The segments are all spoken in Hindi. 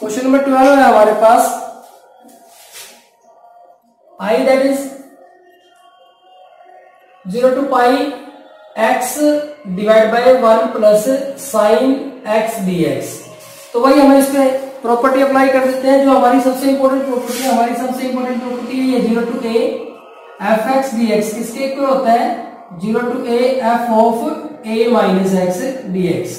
क्वेश्चन नंबर ट्वेल्व है हमारे पास। I that is zero to pi x divide by one plus sine x d x तो वही हमें इस प्रॉपर्टी अप्लाई कर देते हैं, जो हमारी सबसे इंपॉर्टेंट प्रॉपर्टी है, हमारी सबसे इंपॉर्टेंट प्रॉपर्टी है zero to a f x d x किसके होता है? Zero to a f of a minus x d x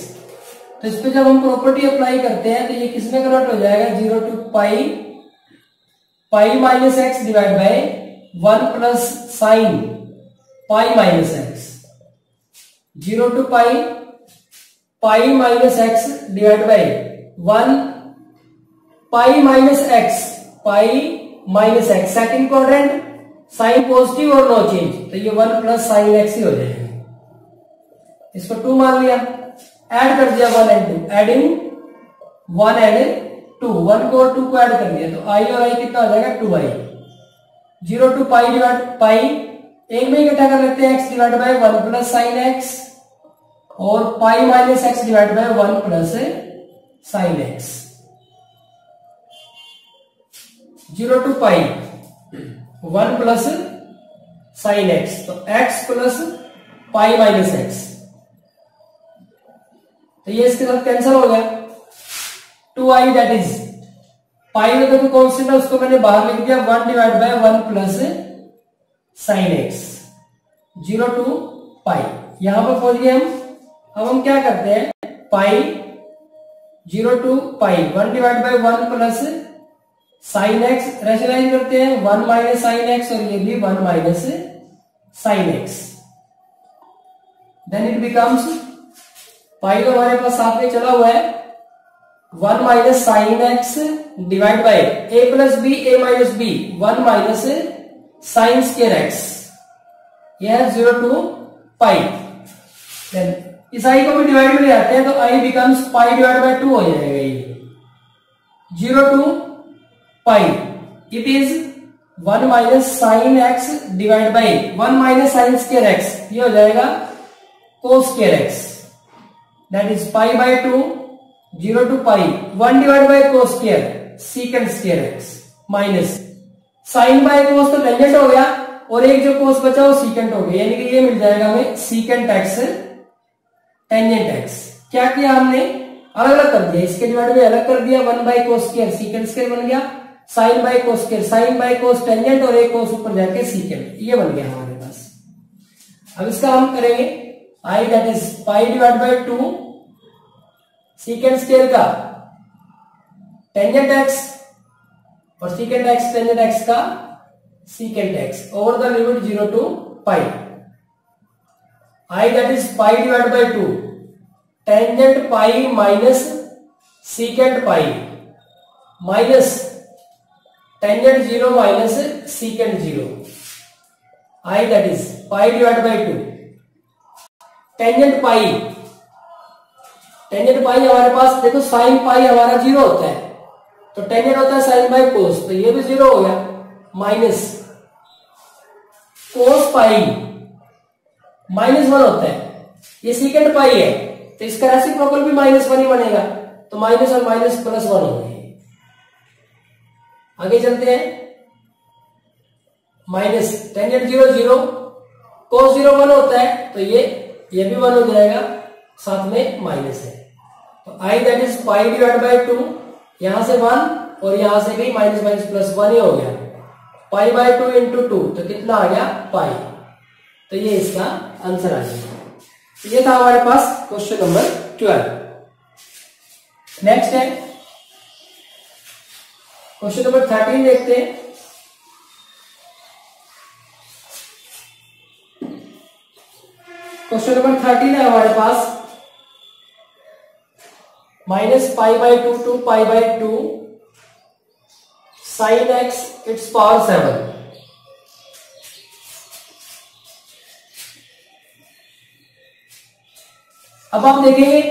तो इस पे जब हम प्रॉपर्टी अप्लाई करते हैं तो ये किसमें कन्वर्ट हो जाएगा? Zero to pi pi minus x divide by one plus sine pi minus x zero to pi pi minus x divide by one pi minus x pi minus x second quadrant sine positive और नो चेंज तो ये वन प्लस साइन एक्स ही हो जाएगा। इसको टू मान लिया। ऐड कर दिया one and two adding one and two one को टू को ऐड कर दिया. तो आई और आई कितना हो जाएगा? Two I zero to pi divide pi एक में इकट्ठा कर लेते हैं. X divide by one plus sine x और pi minus x divide by one plus sine x zero to pi one plus sine x तो x plus pi minus x तो ये इसके साथ कैंसिल हो गया। Two I that is pi में देखो कॉन्स्टेंट है उसको मैंने बाहर लिख दिया। One divide by one plus sine x zero to pi यहाँ पर पहुँच गए हम। अब हम क्या करते हैं? Pi zero to pi one divide by one plus sine x rationalise करते हैं। वन माइनस साइन एक्स और ये भी one minus sine x then it becomes तो हमारे पास साथ में चला हुआ है। One minus sine x divide by a plus b, a minus b. One minus sine square x. यह है ज़ीरो टू पाई। इस आई को भी डिवाइड में आते हैं तो I becomes pi divide by two हो जाएगा ये। Zero to pi. It is one minus sine x divide by one minus sine square x ये हो जाएगा cos square x that is pi by two zero to pi one divide by cos square secant square x minus sine by cos तो टेंजेंट हो गया। और एक जो कोस बचा वो सीकेंट हो गया। यानी कि ये मिल जाएगा हमें सीकेंट एक्स टेंजेंट एक्स क्या किया हमने? अलग अलग कर दिया। इसके डिवाइड में अलग कर दिया। One by cos square secant square बन गया। Sine by cos square sine by cos tangent और एक कोस ऊपर जाके सीकेंट ये बन गया हमारे पास। अब इसका हम करेंगे। I that is pi divide by two secant square का टेंजेंट एक्स और सीकेंट एक्स टेंजेंट एक्स का secant x over the limit zero to pi I that is pi divide by two tangent pi minus secant pi minus tangent zero minus secant zero I that is pi divide by two tangent pi. Tangent pi हमारे पास, देखो साइन पाई हमारा ज़ीरो होता है। तो टेंजेंट होता है साइन बाई कोस तो ये भी ज़ीरो हो गया। Minus cos pi, minus one होता है। ये सीकेंड पाई है तो इसका राशि प्रॉपर भी माइनस वन ही बनेगा। तो माइनस और माइनस प्लस वन हो गए। आगे चलते हैं। Minus, tangent zero zero. Cos zero one होता है तो ये ये भी वन हो जाएगा, साथ में माइनस है। तो I that is pi divide by two यहाँ से वन और यहाँ से भी माइनस माइनस प्लस वन ही हो गया। Pi by two into two तो कितना आ गया? पाई तो ये इसका आंसर आ गया। तो ये था हमारे पास क्वेश्चन नंबर ट्वेल्व नेक्स्ट है। क्वेश्चन नंबर थर्टीन देखते हैं। क्वेश्चन नंबर थर्टीन है हमारे पास। Minus pi by two to pi by two sine x it's power seven अब आप देखेंगे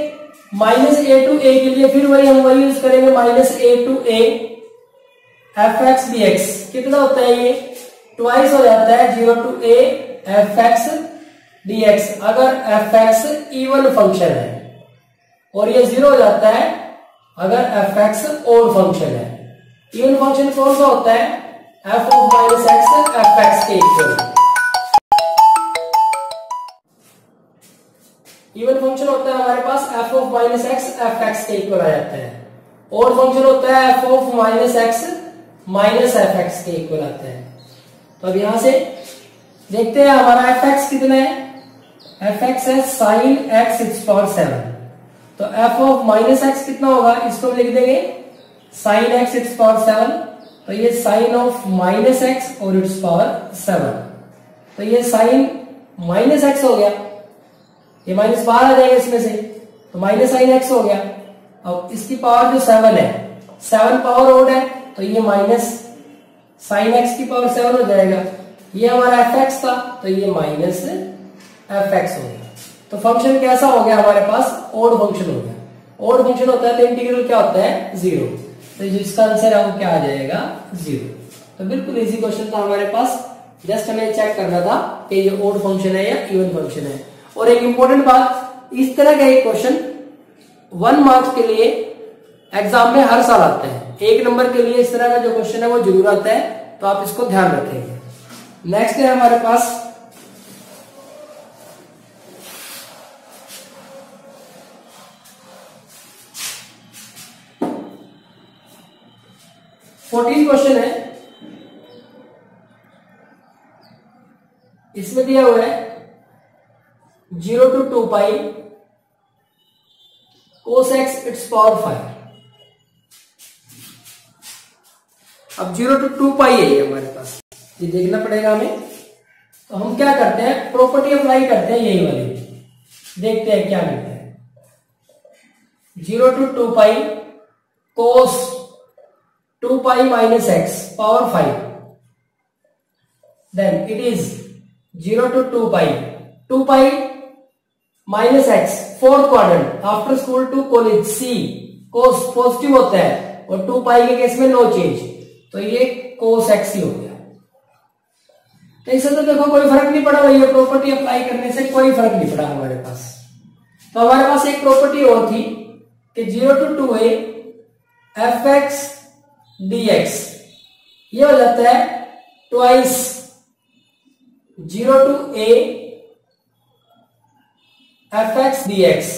माइनस ए टू ए के लिए फिर वही हम वही यूज़ करेंगे minus a to a f x d x कितना होता है ये? ट्वाइस हो जाता है zero to a f x x अगर एफ़ एक्स इवन फ़ंक्शन है, और ये ज़ीरो हो जाता है अगर एफ़ एक्स ओड फ़ंक्शन है। इवन फ़ंक्शन कौन सा होता है? F of minus x f x के इक्वल इवन फ़ंक्शन होता है हमारे पास f of minus x f x के इक्वल आ जाता है। और फ़ंक्शन होता है f of minus x minus f x के इक्वल आता है। तो अब यहाँ से देखते हैं हमारा एफ़ एक्स कितना है। एफ़ एक्स है sine x its power seven तो एफ़ ऑफ़ माइनस एक्स कितना होगा? इसको लिख देंगे। Sine x its power seven तो ये साइन ऑफ़ माइनस एक्स और इट्स पावर सेवन तो ये साइन माइनस एक्स हो गया। ये माइनस बाहर आ जाएगा इसमें से। तो माइनस साइन एक्स हो गया। अब इसकी पावर जो सेवन है सेवन पावर ओड है तो ये माइनस साइन एक्स की पावर सेवन हो जाएगा। ये हमारा एफ़ एक्स था तो ये माइनस एफ़ एक्स हो गया। तो फ़ंक्शन कैसा हो गया हमारे पास? ओड फ़ंक्शन हो गया। ओड फ़ंक्शन होता है तो इंटीग्रल क्या होता है? ज़ीरो तो जिसका आंसर है वो क्या आ जाएगा? ज़ीरो तो बिल्कुल इजी क्वेश्चन था हमारे पास। जस्ट हमें चेक करना था कि ये ओड फ़ंक्शन है या इवन फ़ंक्शन है। और एक इंपॉर्टेंट बात, इस तरह का एक क्वेश्चन वन मार्क्स के लिए एग्ज़ाम में हर साल आते हैं। एक नंबर के लिए इस तरह का जो क्वेश्चन है वो ज़रूर आता है तो आप इसको ध्यान रखेंगे। नेक्स्ट है हमारे पास फोर्टीन क्वेश्चन है। इसमें दिया हुआ है, zero to two pi cos x its power five अब ज़ीरो टू टू पाई है हमारे पास। ये देखना पड़ेगा हमें। तो हम क्या करते हैं प्रॉपर्टी अप्लाई करते हैं यही वाली। देखते हैं क्या मिलता है। Zero to two pi cos two pi minus x power five. Then it is zero to two pi. Two pi minus x, fourth quadrant after school to college c cos positive होता है, और टू पाई के केस में नो चेंज तो ये कोस एक्स ही हो गया। तो इससे तो देखो, कोई फ़र्क नहीं पड़ा भैया प्रॉपर्टी अप्लाई करने से कोई फ़र्क नहीं पड़ा हमारे पास। तो हमारे पास एक प्रॉपर्टी और थी कि zero to two a f x d x ये हो जाता है twice zero to a f x d x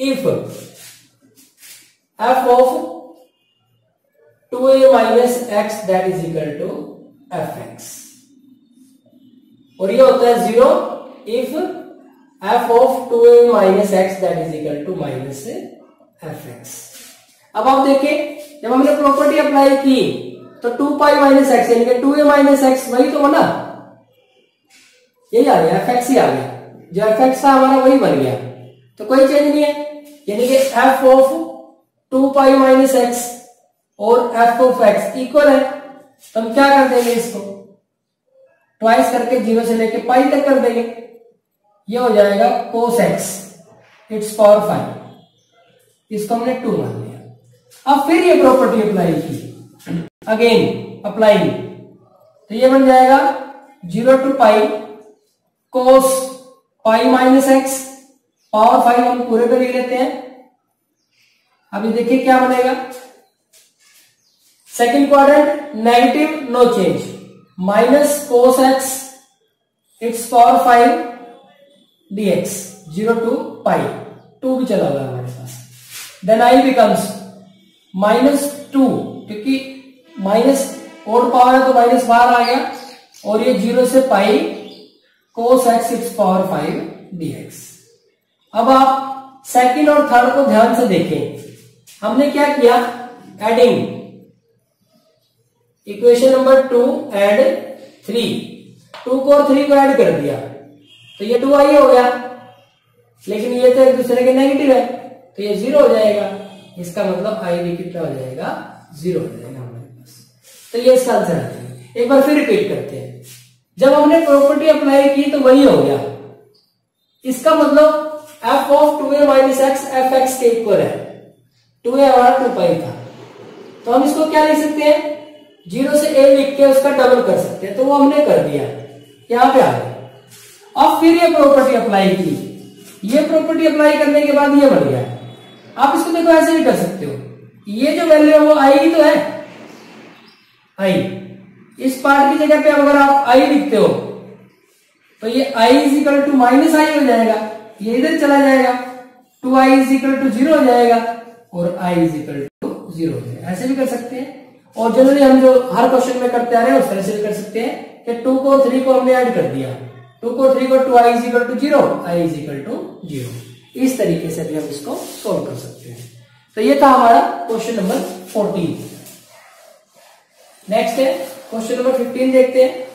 if f of two a minus x that is equal to f x और ये होता है zero if f of two a minus x that is equal to minus f x अब आप देखें जब हमने प्रॉपर्टी अप्लाई की तो टू पाई माइनस एक्स यानी टू ए माइनस एक्स वही तो बना। यही आ गया एफ़ एक्स ही आ गया। जो एफ़ एक्स था, हमारा वही बन गया। तो कोई चेंज नहीं है। यानी कि f of two pi minus x और एफ़ ऑफ़ एक्स इक्वल है। तो हम क्या कर देंगे इसको? ट्वाइस करके ज़ीरो से लेके पाई तक कर देंगे। ये हो जाएगा cos x its power five इसको हमने टू मान लिया। अब फिर ये प्रॉपर्टी अप्लाई की। अगेन अप्लाई तो ये बन जाएगा zero to pi cos pi minus x power five हम पूरे पे ले लेते हैं। अभी देखिए क्या बनेगा। Second quadrant negative no change minus cos x its power five dx zero to pi. Two भी चला हुआ हमारे पास। Then I becomes minus two, क्योंकि माइनस और पावर है तो माइनस बाहर आ गया। और ये ज़ीरो से pi cos x its power five dx अब आप सेकंड और थर्ड को ध्यान से देखें। हमने क्या किया? Adding equation number two add three two को और थ्री को ऐड कर दिया। तो ये टू आई हो गया। लेकिन ये तो एक दूसरे के नेगेटिव है। तो ये ज़ीरो हो जाएगा। इसका मतलब आई भी कितना हो जाएगा? ज़ीरो हो जाएगा हमारे पास। तो ये इसका आंसर आ जाएगा एक बार फिर रिपीट करते हैं। जब हमने प्रॉपर्टी अप्लाई की तो वही हो गया। इसका मतलब f of two a minus x f x के इक्वल है। टू ए हमारा टू पाई था। तो हम इसको क्या लिख सकते हैं? ज़ीरो से ए लिख के उसका डबल कर सकते हैं। तो वो हमने कर दिया। यहाँ पे आ गया। अब फिर ये प्रॉपर्टी अप्लाई की। ये प्रॉपर्टी अप्लाई करने के बाद ये बन गया। आप इसको देखो, ऐसे भी कर सकते हो। ये जो वैल्यू है, वो आई ही तो है। आई इस पार्ट की जगह पे अगर आप आई लिखते हो तो ये I is equal to minus I हो जाएगा। ये इधर चला जाएगा two I is equal to zero हो जाएगा, और I is equal to zero हो जाएगा। ऐसे भी कर सकते हैं। और जनरली हम जो हर क्वेश्चन में करते आ रहे हैं, उस तरह से भी कर सकते हैं कि टू को थ्री को हमने ऐड कर दिया। टू को थ्री को two I is equal to zero I is equal to zero इस तरीके से भी हम इसको सोल्व कर सकते हैं। तो ये था हमारा क्वेश्चन नंबर फोर्टीन नेक्स्ट है क्वेश्चन नंबर फिफ्टीन देखते हैं।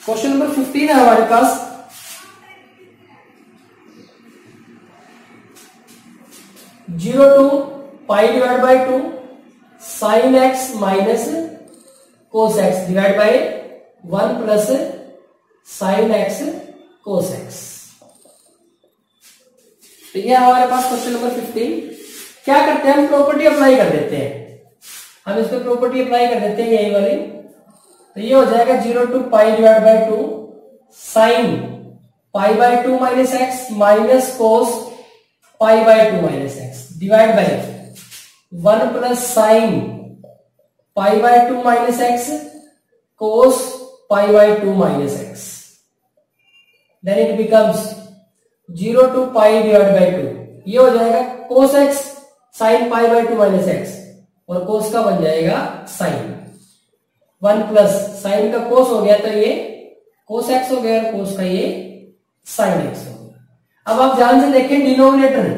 क्वेश्चन नंबर फिफ्टीन है हमारे पास। Zero to pi divide by two sine x minus cos x divide by one plus sine x cos x तो ये हमारे पास क्वेश्चन नंबर फिफ्टीन क्या करते हैं? हम प्रॉपर्टी अप्लाई कर देते हैं। हम इस पर प्रॉपर्टी अप्लाई कर देते हैं यही वाली। तो ये हो जाएगा zero to pi divide by two sine pi by two minus x minus cos pi by two minus x divide by one plus sine pi by two minus x cos pi by two minus x then it becomes zero to pi divide by two ये हो जाएगा cos x sine pi by two minus x और कोस का बन जाएगा साइन वन प्लस साइन का कोस हो गया तो ये कोस एक्स हो गया और कोस का ये साइन एक्स हो गया. अब आप ध्यान से देखें डिनोमिनेटर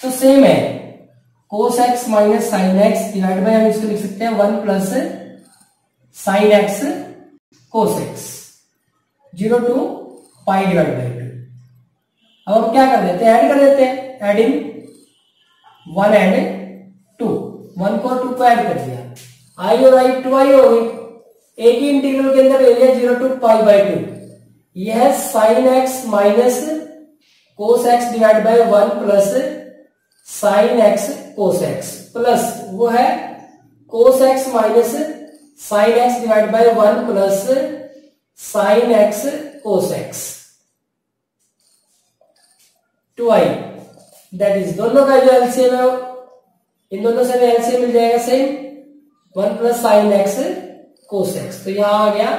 तो सेम है. Cos x minus sine x divide by हम इसको लिख सकते हैं one plus sine x cos x zero to pi divide by two. अब हम क्या कर देते हैं? ऐड कर देते हैं। Adding one and two one को टू को ऐड कर दिया। आई और आई टू आई हो गई। एक ही इंटीग्रल के अंदर लिया zero to pi by two. यह sine x minus cos x divide by one plus sine x cos x plus वो है cos x minus sine x divide by one plus sine x cos x two I that is दोनों का जो एलसीएम है इन दोनों से एलसीएम मिल जाएगा same one plus sine x cos x तो यहाँ आ गया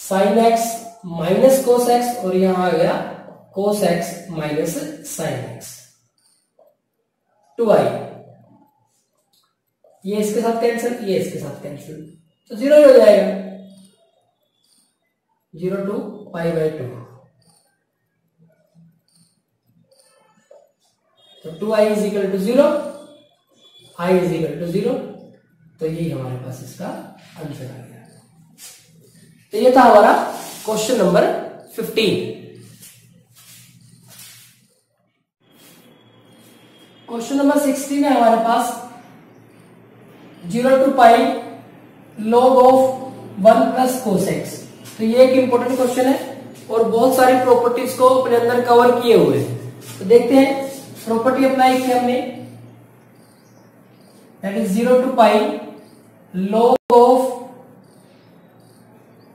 sine x minus cos x और यहाँ आ गया cos x minus sine x two I. ये इसके साथ कैंसिल ये इसके साथ कैंसिल तो ज़ीरो ही हो जाएगा। Zero to pi by two तो two I is equal to zero I is equal to zero तो यही हमारे पास इसका आंसर आ गया। तो ये था हमारा question number fifteen question number sixteen है हमारे पास। Zero to pi log of one plus cos x तो ये एक इंपॉर्टेंट क्वेश्चन है और बहुत सारी प्रॉपर्टीज़ को अपने अंदर कवर किए हुए हैं। तो देखते हैं प्रॉपर्टी अप्लाई की हमने। That is zero to pi log of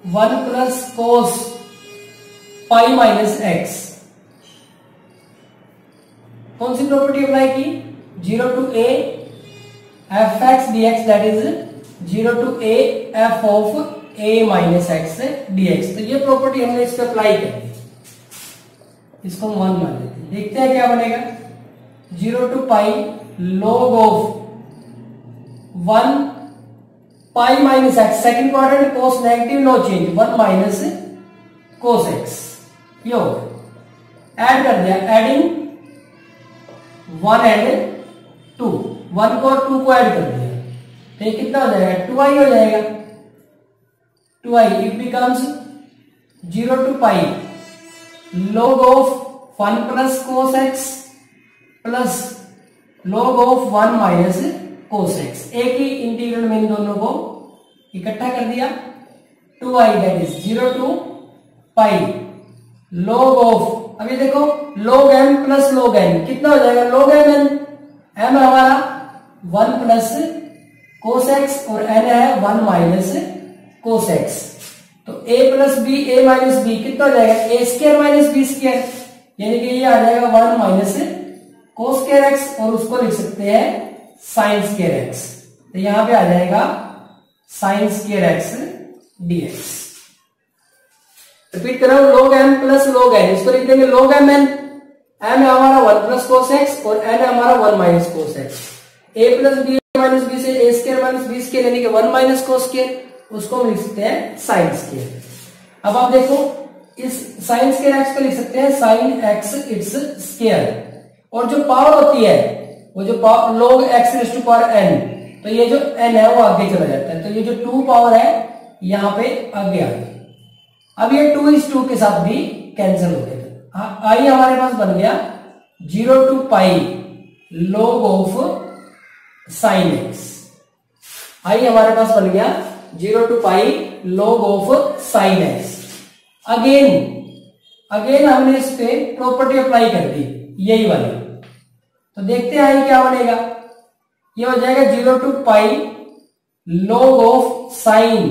one plus cos pi minus x कौन सी प्रॉपर्टी अप्लाई की? Zero to a f x d x that is zero to a f of a minus x d x तो ये प्रॉपर्टी हमने इस पर अप्लाई कर इसको हम वन मान लेते हैं। देखते हैं क्या बनेगा। Zero to pi log of one pi minus x second quadrant cos negative no change one minus cos x ये हो ऐड कर दिया। Adding one and two one को और टू को ऐड कर दिया। तो ये कितना हो जाएगा? टू आई हो जाएगा। Two I it becomes zero to pi log of one plus cos x plus log of one minus cos x एक ही इंटीग्रल में इन दोनों को इकट्ठा कर दिया। Two I that is zero to pi log of अभी देखो, log m plus log n, कितना हो जाएगा? log m n, m हमारा वन प्लस कोस एक्स और n है वन माइनस कोस एक्स तो a plus b a minus b कितना हो जाएगा? A square minus b square यानी कि ये आ जाएगा one minus cos square x और उसको लिख सकते हैं साइन स्केयर एक्स तो यहाँ पे आ जाएगा sine square x dx repeat कर रहा हूँ log m plus log n इसको लिख देंगे लॉग एम एन एम है हमारा वन प्लस कोस एक्स और एन है हमारा one minus cos x a plus b minus b से a square minus b square यानी कि वन माइनस कोस स्केयर उसको हम लिख सकते हैं साइन स्केयर अब आप देखो, इस साइन स्केयर एक्स को लिख सकते हैं साइन एक्स इट्स स्केयर और जो पावर होती है, वो जो log x to power n तो ये जो एन है, वो आगे चला जाता है। तो ये जो टू पावर है, यहाँ पे आगे आ गई अब ये टू इस टू के साथ भी कैंसिल हो गया आई हमारे पास बन गया zero to pi log of sine x I हमारे पास बन गया zero to pi log of sine x again again हमने इस पे प्रॉपर्टी अप्लाई कर दी, यही वाली। तो देखते हैं आई क्या बनेगा। ये हो जाएगा zero to pi log of sine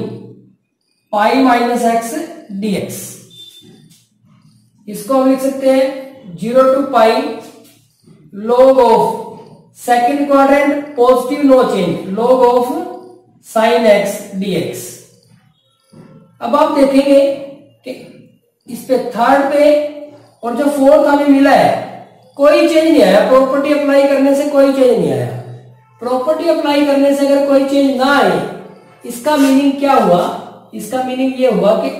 pi minus x dx इसको हम लिख सकते हैं zero to pi log of second quadrant positive no change log of sine x dx अब आप देखेंगे कि इस पे थर्ड पे और जो फोर्थ हमें मिला है, कोई चेंज नहीं आया। प्रॉपर्टी अप्लाई करने से कोई चेंज नहीं आया। प्रॉपर्टी अप्लाई करने से अगर कोई चेंज ना आए, इसका मीनिंग क्या हुआ? इसका मीनिंग ये हुआ कि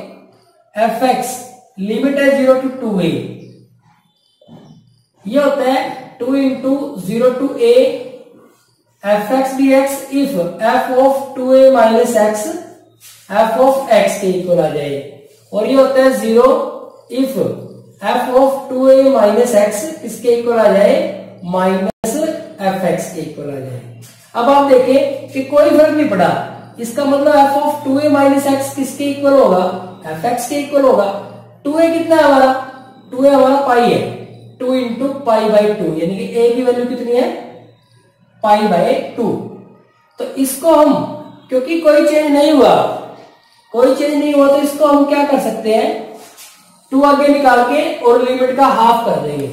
एफ़ एक्स लिमिट है ज़ीरो टू टू ए ये होता है two into zero to a f x d x if f of two a minus x f of x के इक्वल आ जाए। और ये होता है zero if f of two a minus x किसके इक्वल आ जाए? माइनस एफ़ एक्स के इक्वल आ जाए। अब आप देखें कि कोई फ़र्क नहीं पड़ा। इसका मतलब f of two a minus x किसके इक्वल होगा? एफ़ एक्स के इक्वल होगा। टू ए कितना है हमारा? टू ए हमारा पाई है। Two into pi by two यानी कि ए की वैल्यू कितनी है? पाई बाई टू तो इसको हम, क्योंकि कोई चेंज नहीं हुआ, कोई चेंज नहीं हुआ तो इसको हम क्या कर सकते हैं? टू आगे निकाल के और लिमिट का हाफ़ कर देंगे।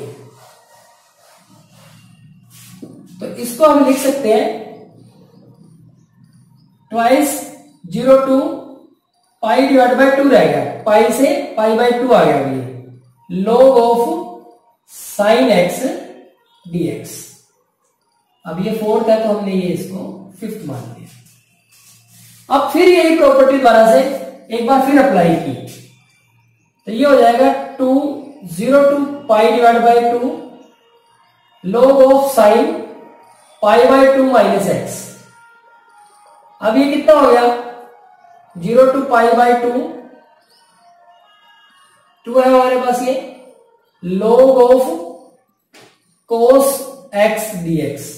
तो इसको हम लिख सकते हैं। Twice zero to pi divide by two रहेगा पाई से पाई बाई टू आ गया ये log of sine x dx अब ये फोर्थ है तो हमने ये इसको फिफ्थ मान लिया। अब फिर यही प्रॉपर्टी द्वारा से एक बार फिर अप्लाई की। तो ये हो जाएगा two zero to pi divide by two log of sine pi by two minus x अब ये कितना हो गया? Zero to pi by two two है हमारे पास ये log of cos x dx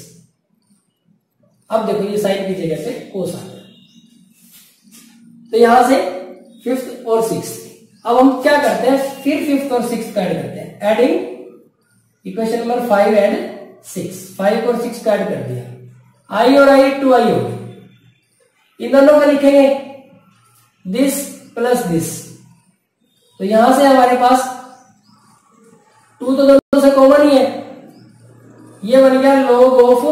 अब देखो ये साइन की जगह से कोस आ गया। तो यहाँ से फिफ्थ और सिक्स अब हम क्या करते हैं, फिर फिफ्थ और सिक्स का ऐड करते हैं। Adding equation number five and six five और सिक्स का ऐड कर दिया। आई और आई टू आई हो गई इन दोनों का लिखेंगे दिस प्लस दिस तो यहाँ से हमारे पास टू तो दोनों से कॉमन ही है। ये बन गया log of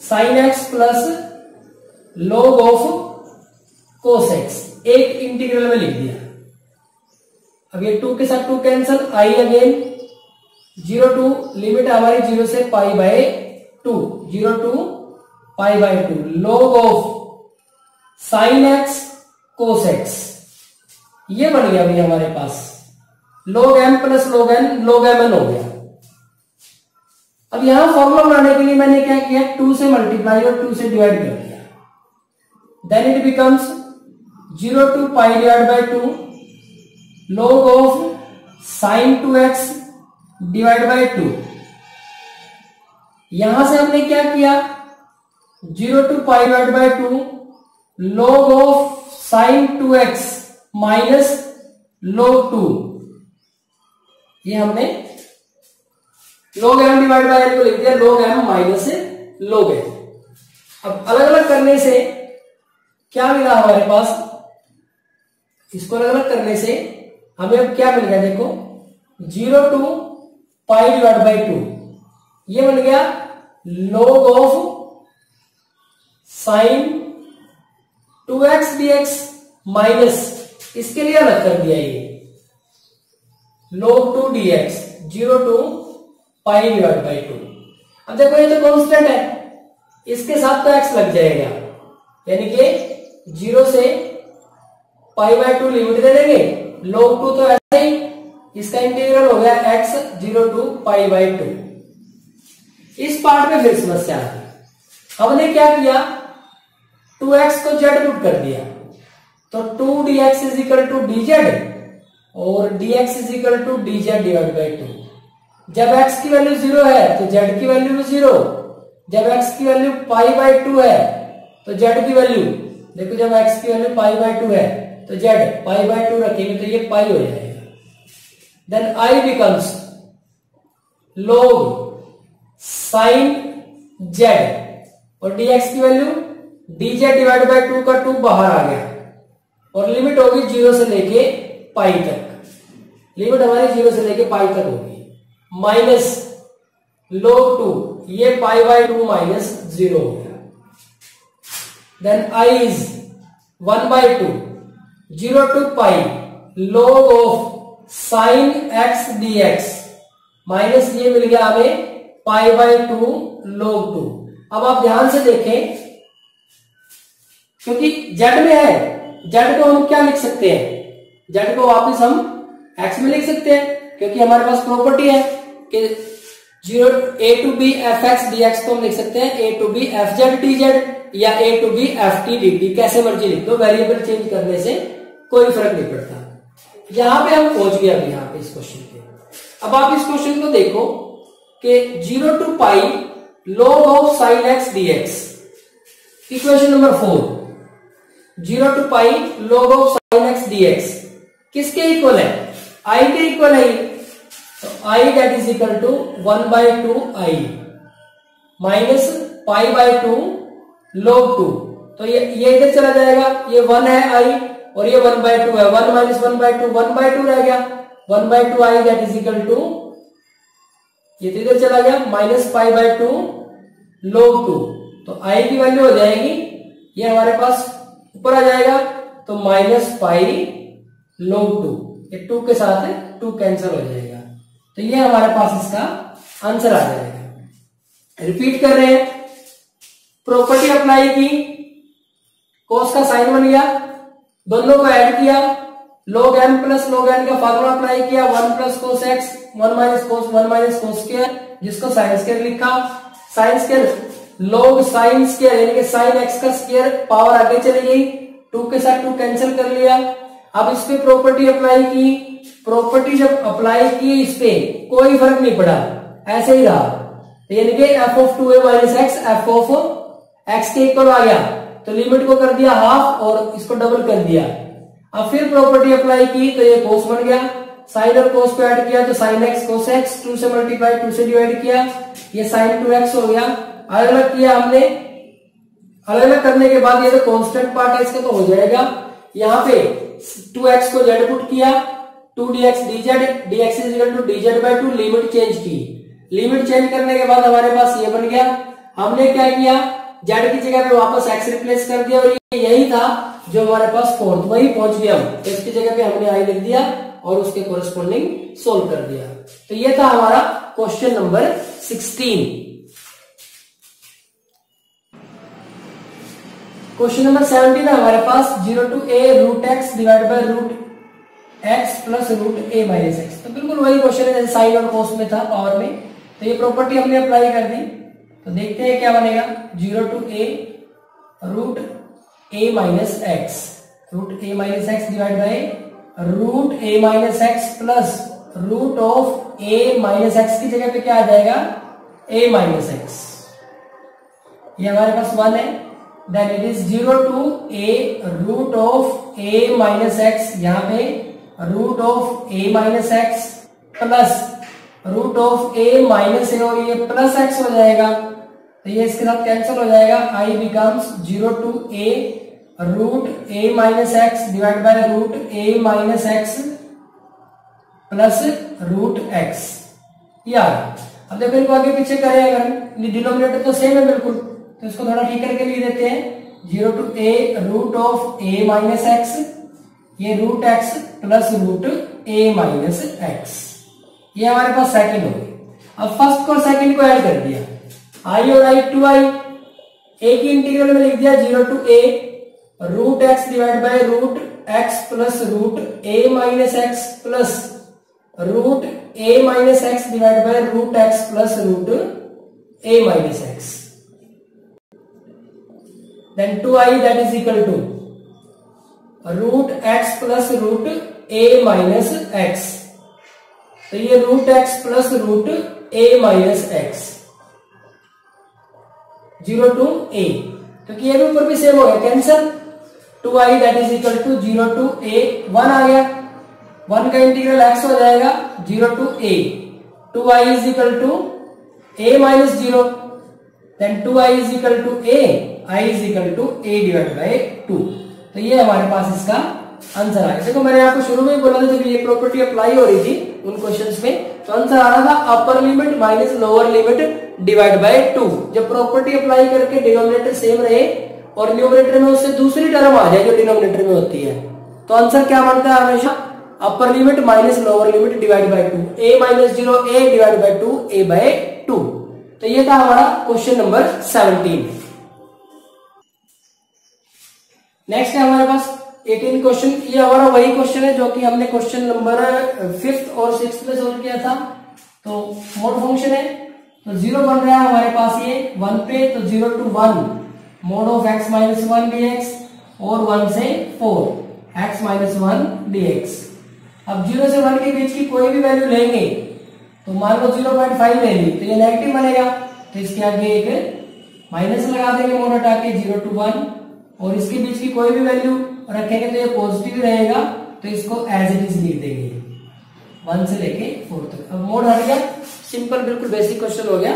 sine x plus log of cos x एक इंटीग्रल में लिख दिया। अब ये टू के साथ two cancel I again zero to limit हमारी ज़ीरो से pi by two zero to pi by two log of sine x cos x ये बन गया अभी हमारे पास। Log m plus log n log m n हो गया। अब यहाँ फॉर्मूला बनाने के लिए मैंने क्या किया? टू से मल्टीप्लाई और टू से डिवाइड कर दिया। Then it becomes zero to pi divide by two log of sine two x divide by two यहाँ से हमने क्या किया? Zero to pi divide by two log of sine two x minus log two ये हमने log m divide by N को लिख दिया, log m minus log m अब अलग अलग करने से क्या मिला हमारे पास? इसको अलग अलग करने से हमें अब क्या मिल गया देखो? Zero to pi divide by two ये बन गया log of sine two x d x minus, इसके लिए अलग कर दिया ये। log two d x zero to pi divide by two. अब देखो ये तो कॉन्स्टेंट है, इसके साथ तो एक्स लग जाएगा। यानी कि ज़ीरो से पाई बाय टू लिमिट दे देंगे। log टू तो ऐसे ही, इसका इंटीग्रल हो गया x zero to pi by two. इस पार्ट में फिर समस्या आती हमने क्या किया? टू एक्स को जेड पुट कर दिया। तो two d x is equal to d z और d x is equal to d z divide by two जब एक्स की वैल्यू ज़ीरो है तो जेड की वैल्यू भी ज़ीरो जब एक्स की वैल्यू पाई बाई टू है तो जेड की वैल्यू देखो जब एक्स की वैल्यू पाई बाई टू है तो जेड पाई बाई टू रखेंगे तो ये पाई हो जाएगा। Then I becomes log sine z और dx की value dz divide by two का टू बाहर आ गया। और लिमिट होगी ज़ीरो से लेके पाई तक। लिमिट हमारी ज़ीरो से लेके पाई तक होगी। माइनस log टू ये pi by two minus zero हो गया। Then I is one by two zero to pi log of sine x d x minus ये मिल गया हमें pi by two log two अब आप ध्यान से देखें क्योंकि जेड में है। जेड को हम क्या लिख सकते हैं? जेड को वापस हम एक्स में लिख सकते हैं, क्योंकि हमारे पास प्रॉपर्टी है कि zero a to b f x d x को हम लिख सकते हैं। A to b f z t z या a to b f t d t कैसे मर्ज़ी लिख दो वेरिएबल चेंज करने से कोई फ़र्क नहीं पड़ता। यहाँ पे हम पहुँच गए अभी यहाँ पे इस क्वेश्चन पे अब आप इस क्वेश्चन को देखो कि zero to pi log of sine x d x equation number four zero to pi log of sine x d x किसके इक्वल है? आई के इक्वल है तो I that is equal to one by two I minus pi by two log two तो ये ये इधर चला जाएगा। ये वन है आई और ये वन बाय टू है। One minus one by two one by two रह गया। One by two I that is equal to ये तो इधर चला गया। Minus pi by two log two तो आई की वैल्यू हो जाएगी। ये हमारे पास ऊपर आ जाएगा तो माइनस फाइव लोग टू ये टू के साथ टू कैंसिल हो जाएगा। तो ये हमारे पास इसका आंसर आ जाएगा। रिपीट कर रहे हैं। प्रॉपर्टी अप्लाई की। कोस का साइन बन गया। दोनों को ऐड किया। Log n plus log n का फार्मूला अप्लाई किया। One plus cos x one minus cos one minus cos square जिसको साइन स्क्र लिखा। Sine square log sine square यानी कि साइन एक्स का स्क्र पावर आगे चली गई टू के साथ टू कैंसिल कर लिया। अब इस पे प्रॉपर्टी अप्लाई की। प्रॉपर्टी जब अप्लाई की इस पे, कोई फ़र्क नहीं पड़ा। ऐसे ही रहा। तो यानी कि f of two a minus x f of x के इक्वल आ गया। तो लिमिट को कर दिया हाफ़ और इसको डबल कर दिया। अब फिर प्रॉपर्टी अप्लाई की तो ये कोस बन गया। साइन और कोस को ऐड किया तो sine x cos x two से मल्टीप्लाई टू से डिवाइड किया। ये साइन टू एक्स हो गया। अलग अलग किया हमने। अलग अलग करने के बाद ये तो कांस्टेंट पार्ट है, इसका तो हो जाएगा। यहाँ पे टू एक्स को जेड पुट किया two d x d z d x is equal to z by two limit change की। लिमिट चेंज करने के बाद हमारे पास ये बन गया। हमने क्या किया? जेड की जगह पे वापस एक्स रिप्लेस कर दिया और ये यही था जो हमारे पास फोर्थ वही पहुँच गया। हम इसकी जगह पे हमने आई लिख दिया और उसके कोरस्पॉन्डिंग सोल्व कर दिया। तो ये था हमारा question number sixteen question number seventeen है हमारे पास zero to a root x divide by root x plus root a minus x तो बिल्कुल वही क्वेश्चन है जैसे साइन और कोस में था पावर में। तो ये प्रॉपर्टी हमने अप्लाई कर दी। तो देखते हैं क्या बनेगा। Zero to a root a minus x root a minus x divide by root a minus x plus root of a minus x की जगह पे क्या आ जाएगा? ए माइनस एक्स ये हमारे पास वन है। Then it is zero to a root of a minus x यहाँ पे root of a minus x plus root of a minus a और ये प्लस एक्स हो जाएगा। तो ये इसके साथ कैंसिल हो जाएगा। I becomes zero to a root a minus x divide by root a minus x plus root x ये आ गया अब देखो इनको आगे पीछे करें अगर। डिनोमिनेटर तो सेम है बिल्कुल। तो इसको थोड़ा ठीक करके लिख देते हैं। Zero to a root of a minus x, ये root x plus root a minus x. ये हमारे पास सेकंड हो गई। अब फ़र्स्ट को सेकंड को ऐड कर दिया। आई और आई टू आई ए की इंटीग्रल में लिख दिया zero to a, root x divide by root x plus root a minus x plus root a minus x divide by root x plus root a minus x. Then 2i that is equal to root x plus root a minus x तो ये root x plus root a minus x zero to a क्योंकि ये भी ऊपर भी सेम हो गया cancel two I that is equal to zero to a one आ गया. वन का इंटीग्रल एक्स हो जाएगा zero to a two I is equal to a minus zero then two I is equal to a I is equal to a divide by two तो ये हमारे पास इसका आंसर आया। देखो, मैंने आपको शुरू में ही बोला था, जब ये प्रॉपर्टी अप्लाई हो रही थी उन क्वेश्चंस में तो आंसर आ रहा था upper limit minus lower limit divide by two जब प्रॉपर्टी अप्लाई करके डिनोमिनेटर सेम रहे और न्यूमिनेटर में उससे दूसरी टर्म आ जाए जो डिनोमिनेटर में होती है तो आंसर क्या बनता है हमेशा? Upper limit minus lower limit divide by two a minus zero a divide by two a by two तो ये था हमारा क्वेश्चन नंबर सेवनटीन। नेक्स्ट है हमारे पास 18 क्वेश्चन ये हमारा वही क्वेश्चन है जो कि हमने क्वेश्चन नंबर फिफ्थ और सिक्स में सोल्व किया था। तो मोड फ़ंक्शन है। तो ज़ीरो बन रहा है हमारे पास ये वन पे तो zero to one mod of x minus one d x और वन से four x minus one d x अब ज़ीरो से वन के बीच की कोई भी वैल्यू लेंगे तो मान लो ज़ीरो पॉइंट फाइव ले ली तो ये नेगेटिव बनेगा। तो इसके आगे एक माइनस लगा देंगे मोड हटा के ज़ीरो टू वन और इसके बीच की कोई भी वैल्यू रखेंगे तो ये पॉजिटिव रहेगा तो इसको एज इट इज़ लिख देंगे। वन से लेके फोर तक। अब मोड हट गया। सिंपल बिल्कुल बेसिक क्वेश्चन हो गया।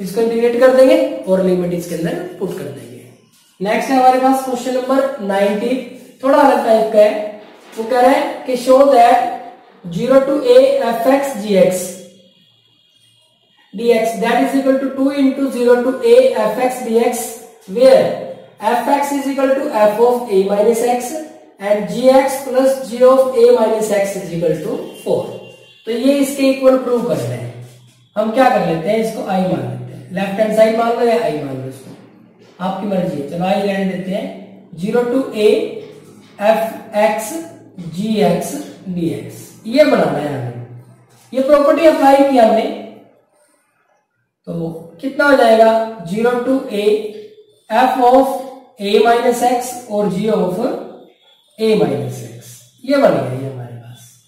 इसको इंटीग्रेट कर देंगे और लिमिट इसके अंदर पुट कर देंगे। नेक्स्ट है हमारे पास क्वेश्चन नंबर नाइनटी थोड़ा अलग टाइप का है। वो कह रहे हैं कि show that zero to a f x g x dx that is equal to 2 into 0 to a fx dx where fx is equal to f of a minus x and gx plus g of a minus x is equal to 4 तो ये इसके इक्वल प्रूव कर रहे हैं। हम क्या कर लेते हैं? इसको आई मान लेते हैं। लेफ़्ट हैंड साइड मान लो या आई मान लो इसको? आपकी मर्ज़ी है। चलो आई रहने देते हैं। Zero to a f x g x d x ये बनाना है हमें। ये प्रॉपर्टी अप्लाई किया हमने। तो कितना हो जाएगा? Zero to a, f of a minus x और g of a minus x. ये बन गया ये हमारे पास।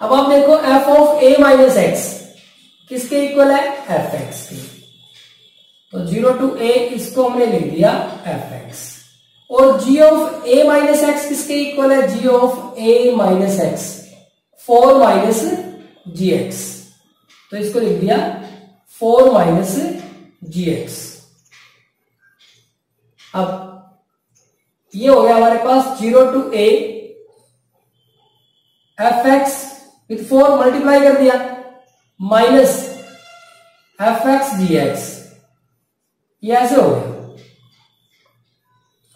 अब आप देखो, f of a minus x किसके इक्वल है? एफ़ एक्स के। तो ज़ीरो टू ए इसको हमने लिख दिया एफ़ एक्स। और g of a minus x किसके इक्वल है? G of a minus x four minus g x तो इसको लिख दिया फोर माइनस जी एक्स अब ये हो गया हमारे पास zero to a f x with four multiply कर दिया minus f x g x ये ऐसे हो गया।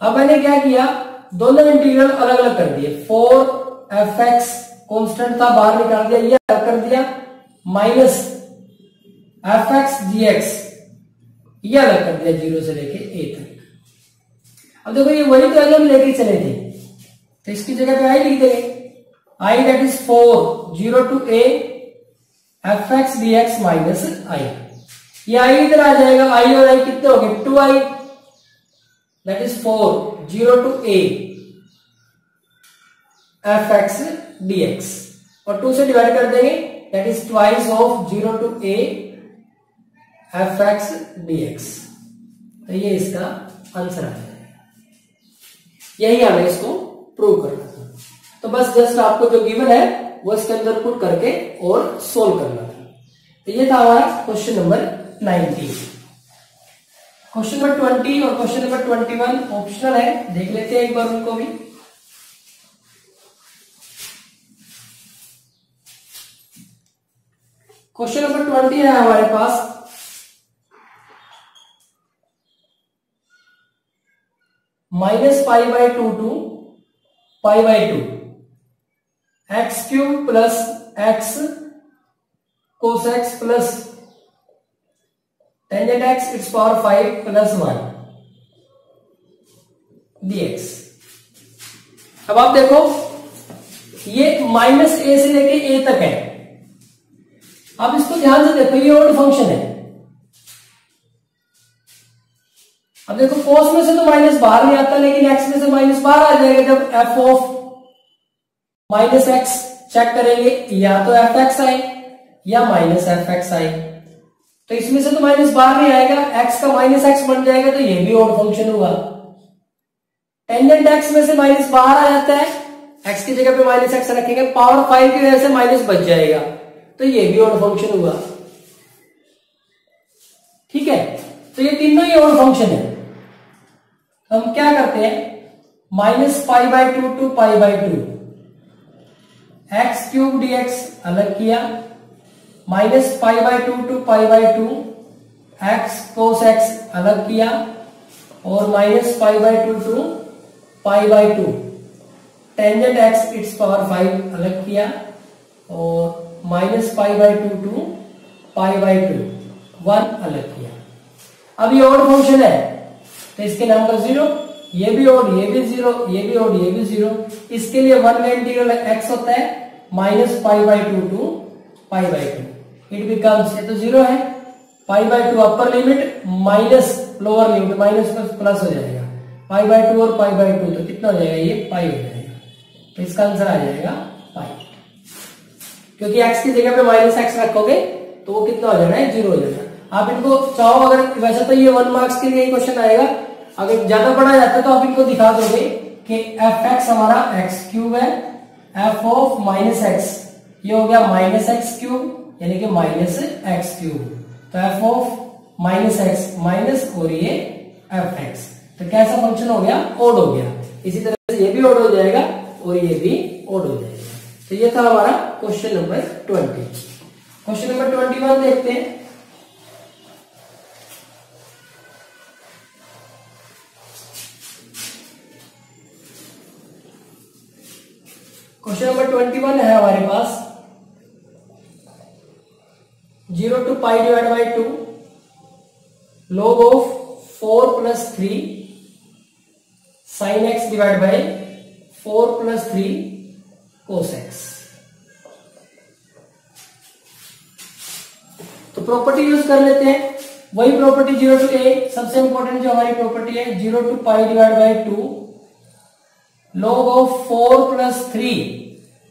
अब मैंने क्या किया? दोनों इंटीग्रल अलग अलग कर दिए। फोर एफ़ एक्स कॉन्स्टेंट था, बाहर निकाल दिया, ये अलग कर दिया। Minus f x g x ये अलग कर दिया ज़ीरो से लेके ए तक। अब देखो, ये वही तो हम लेके चले थे। तो इसकी जगह पे आई लिख देंगे। I that is four zero to a f x d x minus I ये आई इधर आ जाएगा आई और आई कितने हो गए? Two I that is four zero to a f x d और टू से डिवाइड कर देंगे that is twice of zero to a f x d x तो ये इसका आंसर है। यही हमें इसको प्रूव करना था तो बस जस्ट आपको जो गिवन है, वो इसके अंदर पुट करके और सोल्व करना था तो ये था हमारा question number nineteen question number twenty और question number twenty one optional है। देख लेते हैं एक बार उनको भी। क्वेश्चन नंबर ट्वेंटी है हमारे पास। Minus pi by two to pi by two x cube plus x cos x plus tangent x its power five plus one d x अब आप देखो, ये माइनस ए से लेके ए तक है। अब इसको ध्यान से देखो, ये ओल्ड फ़ंक्शन है। अब देखो कोस में से तो माइनस बाहर नहीं आता, लेकिन एक्स में से माइनस बाहर आ जाएगा जब f of minus x check करेंगे, या तो एफ़ एक्स आए, या माइनस एफ़ एक्स आए। तो इसमें से तो माइनस बाहर नहीं आएगा एक्स का माइनस एक्स बन जाएगा तो ये भी और फ़ंक्शन होगा। टेंजेंट एक्स में से माइनस बाहर आ जाता है एक्स की जगह पे माइनस एक्स रखेंगे पावर फाइव की वजह से माइनस बच जाएगा। तो ये भी और फ़ंक्शन हुआ ठीक है? तो ये तीनों ही और फ़ंक्शन है। हम क्या करते हैं? Minus pi by two to pi by two x cube d x अलग किया। Minus pi by two to pi by two, x cos x अलग किया और minus pi by two to pi by two. Tangent x its power five अलग किया और minus pi by two to pi by two one अलग किया। अब ये और फ़ंक्शन है तो इसके नाम का ज़ीरो ये भी ओड ये भी ज़ीरो ये भी ओड ये भी ज़ीरो इसके लिए वन का इंटीग्रल एक्स होता है, minus pi by two to pi by two. It becomes ये तो ज़ीरो है pi by two upper limit minus lower limit minus plus plus हो जाएगा। पाई बाई टू और पाई बाई टू तो कितना हो जाएगा? ये पाई हो जाएगा। तो इसका आंसर आ जाएगा पाई क्योंकि एक्स की जगह पे माइनस एक्स रखोगे तो वो कितना हो जाएगा ज़ीरो हो जाएगा आप इनको चाहो, अगर वैसे तो ये वन मार्क्स के लिए क्वेश्चन आएगा। अगर ज़्यादा पढ़ा जाता है तो आप इनको दिखा दोगे कि एफ़ एक्स हमारा एक्स क्यूब है। एफ़ ऑफ़ माइनस एक्स ये हो गया माइनस एक्स क्यूब यानी कि माइनस एक्स क्यूब। तो f of minus x minus और ये एफ़ एक्स तो कैसा फ़ंक्शन हो गया? ओड हो गया। इसी तरह से ये भी ओड हो जाएगा और ये भी ओड हो जाएगा। तो ये था हमारा question number twenty question number twenty one देखते हैं। क्वेश्चन नंबर ट्वेंटी वन है हमारे पास। Zero to pi divide by two, log of four plus three sine x divide by four plus three cos x तो प्रॉपर्टी यूज़ कर लेते हैं। वही प्रॉपर्टी ज़ीरो टू ए, सबसे इंपॉर्टेंट जो हमारी प्रॉपर्टी है, zero to pi divide by two, log of four plus three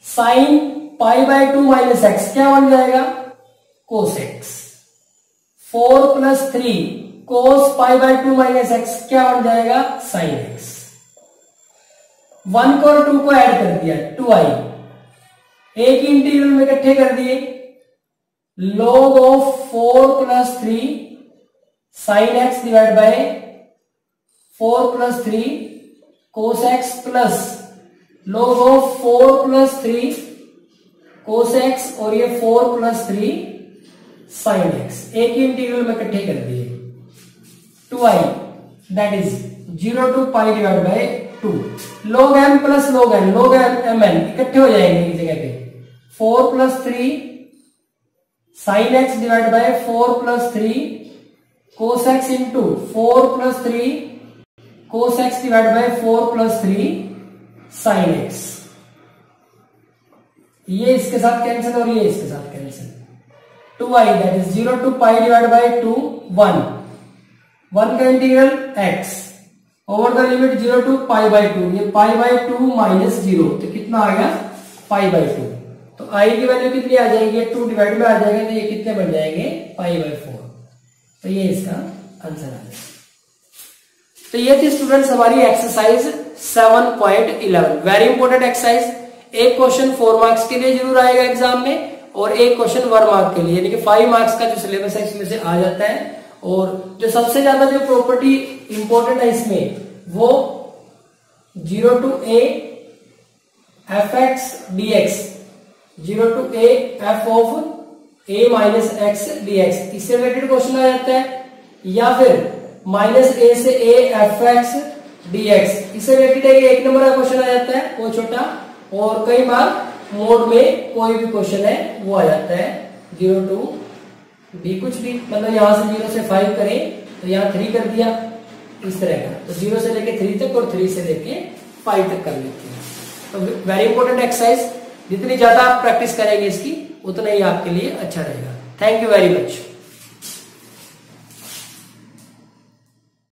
sine pi by two minus x क्या बन जाएगा? Cos x four plus three cos pi by two minus x क्या बन जाएगा? साइन एक्स वन को और टू को ऐड कर दिया टू आई एक इंटीग्रल में इकट्ठे कर दिए। log of four plus three sine x divide by four plus three cos x plus log of four plus three cos x और ये four plus three sine x एक ही इंटीग्रल में इकट्ठे कर दिए। Two I that is zero to pi divide by two log m plus log n log m n इकट्ठे हो जाएँगे एक जगह पे। Four plus three sine x divide by four plus three cos x into four plus three cos x divide by four plus three sine x ये इसके साथ कैंसिल और ये इसके साथ two I that is zero to pi divide by two one one का integral x. Over the limit zero to pi by two ये pi by two minus zero तो कितना आ गया? पाई बाय टू तो i की वैल्यू कितनी आ जाएगी? टू डिवाइड में आ जाएगा तो ये कितने बन जाएँगे? पाई बाय फोर तो ये इसका आंसर आ जाएगा तो ये थी स्टूडेंट्स हमारी एक्सरसाइज 7.11 वेरी इंपॉर्टेंट एक्सरसाइज एक क्वेश्चन फोर मार्क्स के लिए ज़रूर आएगा एग्ज़ाम में। और एक क्वेश्चन वन मार्क के लिए, यानी कि फाइव मार्क्स का जो सिलेबस है, इसमें से आ जाता है। और जो सबसे ज़्यादा जो प्रॉपर्टी इंपॉर्टेंट है इसमें, वो zero to a f x d x zero to a f of a minus x d x इससे रिलेटेड क्वेश्चन आ जाता है। या फिर माइनस ए से a f x d x इससे रिलेटेड एक नंबर का क्वेश्चन आ जाता है, वो छोटा। और कई बार मोड में कोई भी क्वेश्चन है, वो आ जाता है। ज़ीरो टू, बी कुछ भी मतलब यहाँ से ज़ीरो से फाइव करें तो यहाँ थ्री कर दिया, इस तरह का। तो ज़ीरो से लेके थ्री तक और थ्री से लेके फाइव तक कर लेते हैं। तो वेरी इंपॉर्टेंट एक्सरसाइज जितनी ज़्यादा आप प्रैक्टिस करेंगे इसकी, उतना ही आपके लिए अच्छा रहेगा। Thank you very much